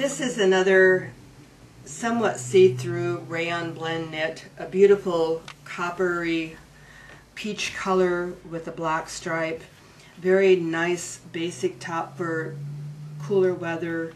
This is another somewhat see-through rayon blend knit, a beautiful coppery peach color with a black stripe. Very nice basic top for cooler weather.